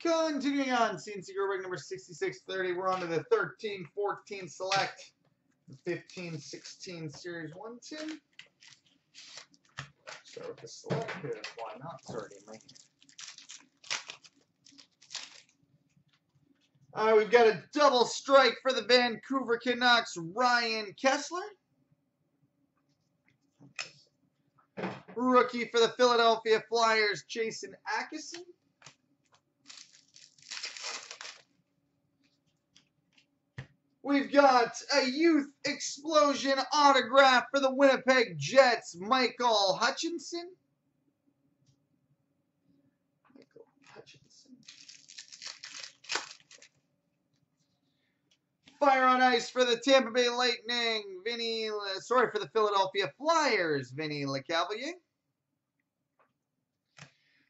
Continuing on, CNC Group number 6630. We're on to the 13, 14 select, 15, 16 series 110. Start with the select here. Why not? It's already in my hand. Uh, we've got a double strike for the Vancouver Canucks, Ryan Kesler. Rookie for the Philadelphia Flyers, Jason Akeson. We've got a youth explosion autograph for the Winnipeg Jets, Michael Hutchinson. Michael Hutchinson. Fire on ice for the Tampa Bay Lightning, Vinny, sorry, for the Philadelphia Flyers, Vinny Lecavalier.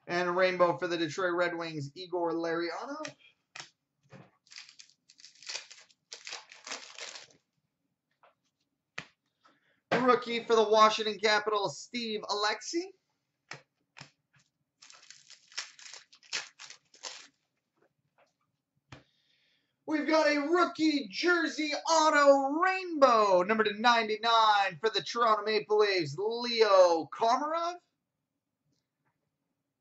And rainbow for the Detroit Red Wings, Igor Larionov. Rookie for the Washington Capitals, Steve Oleksy. We've got a rookie jersey auto rainbow, number to 99 for the Toronto Maple Leafs, Leo Komarov.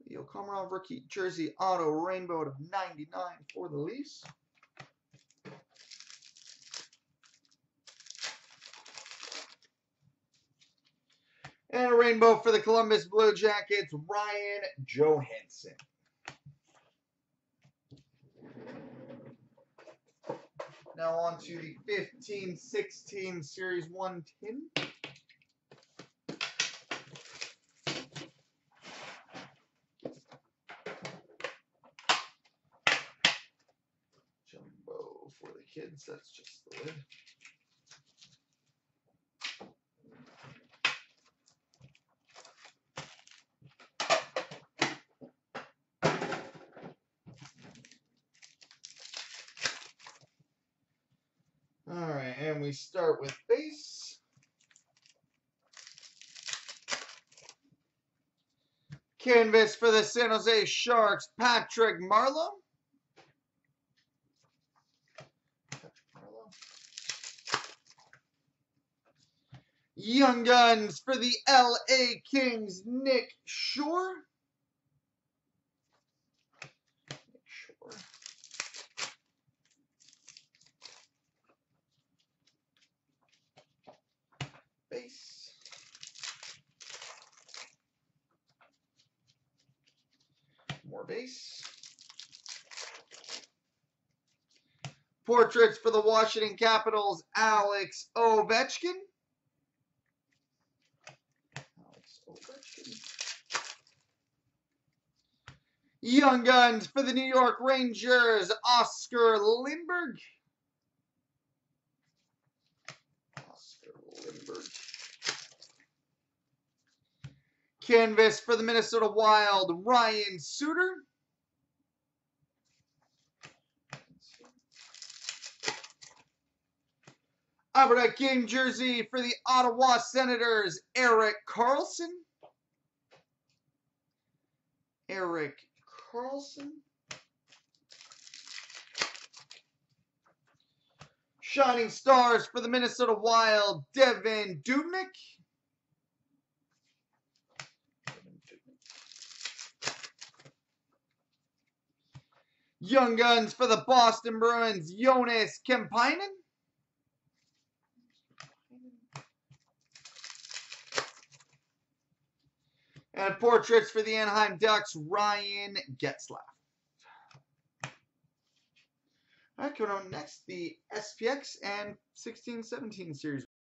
Leo Komarov rookie jersey auto rainbow of 99 for the Leafs. And a rainbow for the Columbus Blue Jackets, Ryan Johansen. Now on to the 15-16 Series 110. Jumbo for the kids, that's just the lid. All right, and we start with base. Canvas for the San Jose Sharks, Patrick Marleau. Young Guns for the LA Kings, Nick Shore. Nick Shore. Base. More base. Portraits for the Washington Capitals, Alex Ovechkin. Alex Ovechkin. Young Guns for the New York Rangers, Oscar. Oscar Lindberg. Canvas for the Minnesota Wild, Ryan Suter. Alberta King jersey for the Ottawa Senators, Erik Karlsson. Erik Karlsson. Shining Stars for the Minnesota Wild, Devan Dubnyk. Young Guns for the Boston Bruins, Joonas Kemppainen. And portraits for the Anaheim Ducks, Ryan Getzlaf. All right, coming on next, the SPX and 16-17 series.